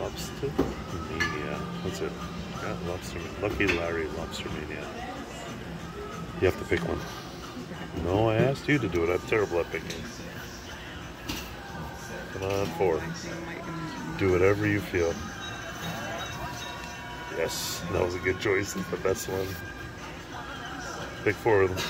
Lobster Mania. What's it? Yeah, Lobster Lucky Larry Lobster Mania. You have to pick one. No, I asked you to do it. I'm terrible at picking. Come on, four. Do whatever you feel. Yes, that was a good choice. The best one. Pick four of them.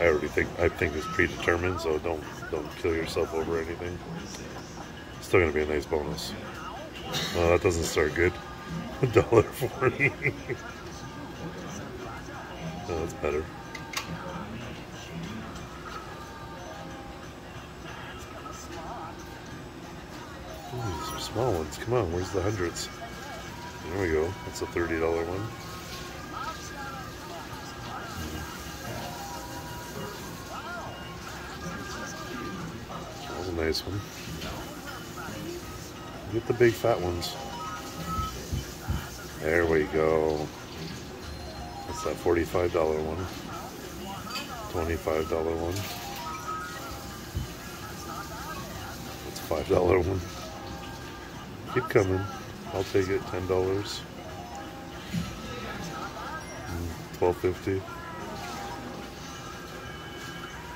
I already think I think it's predetermined, so don't don't kill yourself over anything. Still gonna be a nice bonus. Oh, that doesn't start good. A dollar forty. oh, that's better. Ooh, some small ones. Come on, where's the hundreds? There we go. That's a thirty dollar one. Nice one. Get the big fat ones. There we go. That's that $45 one. $25 one. That's $5 one. Keep coming. I'll take it. $10. Mm, twelve fifty.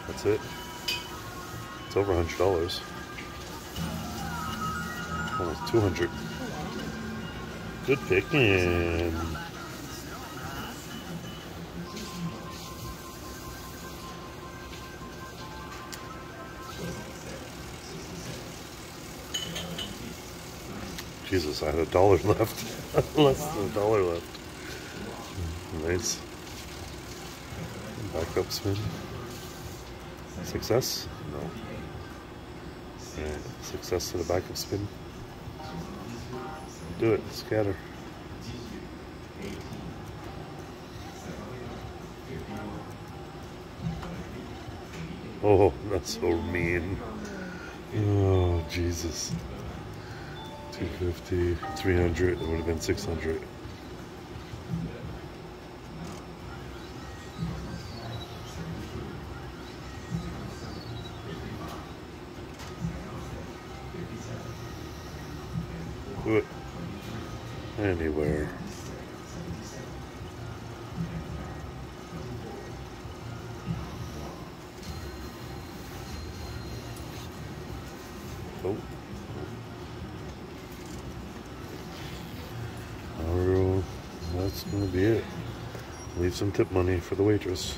That's it. It's over a hundred dollars. Almost two hundred. Good picking. Jesus, I had a dollar left. Less than a dollar left. Nice. Back up spin. Success? No. Alright, success to the back of spin. Do it, scatter. Oh, that's so mean. Oh, Jesus. 250, 300, it would have been 600. Anywhere. Oh, that's gonna be it. Leave some tip money for the waitress.